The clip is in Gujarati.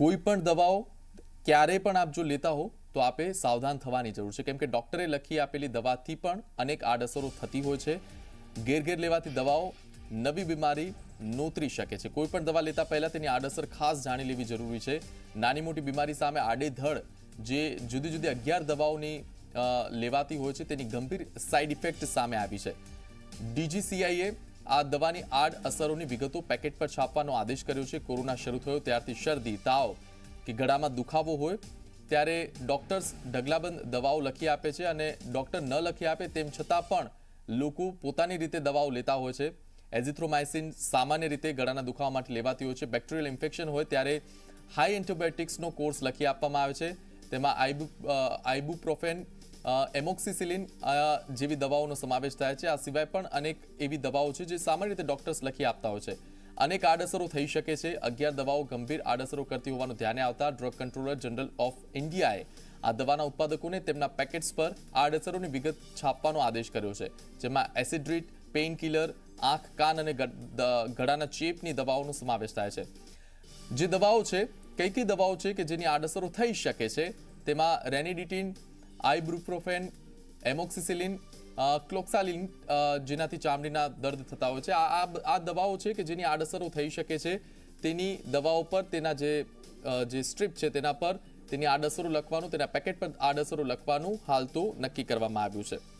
કોઈ પણ દવાઓ ક્યારે પણ આપ જો લેતા હો, તો આપે સાવધાન થવાની જરૂર છે. કેમ કે ડોક્ટરે લખી આપેલી દવાથી પણ અનેક આડઅસરો થતી હોય છે. ઘેર લેવાથી દવાઓ નવી બીમારી નોતરી શકે છે. કોઈ પણ દવા લેતા પહેલાં તેની આડઅસર ખાસ જાણી લેવી જરૂરી છે. નાની મોટી બીમારી સામે આડેધડ જે જુદી જુદી અગિયાર દવાઓની લેવાતી હોય છે, તેની ગંભીર સાઇડ ઇફેક્ટ સામે આવી છે. ડીજીસીઆઈએ આ દવાની આડ અસરોની વિગતો પેકેટ પર છાપવાનો આદેશ કર્યો છે. કોરોના શરૂ થયો ત્યારથી શરદી તાવ કે ગળામાં દુખાવો હોય ત્યારે ડોક્ટર્સ ઢગલાબંધ દવાઓ લખી આપે છે અને ડોક્ટર ન લખી આપે તેમ છતાં પણ લોકો પોતાની રીતે દવાઓ લેતા હોય છે. એઝિથ્રોમાઇસિન સામાન્ય રીતે ગળાના દુખાવા માટે લેવાતી હોય છે. બેક્ટેરિયલ ઇન્ફેક્શન હોય ત્યારે હાઈ એન્ટીબાયોટિક્સનો કોર્સ લખી આપવામાં આવે છે. તેમાં આઈબુ અ, એમોક્સિસિલિન જેવી દવાઓનો સમાવેશ થાય છે. આ સિવાય પણ અનેક એવી દવાઓ છે જે સામાન્ય રીતે ડોક્ટર્સ લખી આપતા હોય છે. અનેક આડઅસરો થઈ શકે છે. અગિયાર દવાઓ ગંભીર આડઅસરો કરતી હોવાનું ધ્યાને આવતા ડ્રગ કંટ્રોલર જનરલ ઓફ ઇન્ડિયાએ આ દવાના ઉત્પાદકોને તેમના પેકેટ્સ પર આડઅસરોની વિગત છાપવાનો આદેશ કર્યો છે, જેમાં એસિડ્રીટ પેઇન કિલર આંખ, કાન અને ગળાના ચેપની દવાઓનો સમાવેશ થાય છે. જે દવાઓ છે કઈ કઈ દવાઓ છે કે જેની આડઅસરો થઈ શકે છે? તેમાં રેનિડિટીન આઇબ્રુપ્રોફેન, એમોક્સિસિલિન ક્લોક્સાલિન જેનાથી ચામડીના દર્દ થતા હોય છે. આ, આ- દવાઓ છે કે જેની આડઅસરો થઈ શકે છે, તેની દવાઓ પર તેના જે સ્ટ્રીપ છે તેના પર તેની આડઅસરો લખવાનું, તેના પેકેટ પર આડઅસરો લખવાનું હાલ તો નક્કી કરવામાં આવ્યું છે.